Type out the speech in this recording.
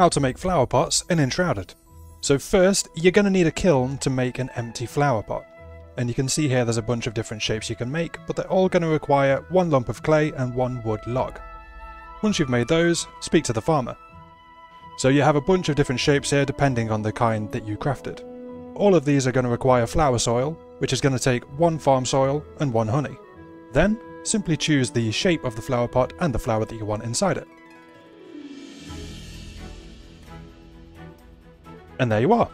how to make flower pots in Enshrouded. So first, you're going to need a kiln to make an empty flower pot. And you can see here there's a bunch of different shapes you can make, but they're all going to require one lump of clay and one wood log. Once you've made those, speak to the farmer. So you have a bunch of different shapes here depending on the kind that you crafted. All of these are going to require flower soil, which is going to take one farm soil and one honey. Then, simply choose the shape of the flower pot and the flower that you want inside it. And there you are.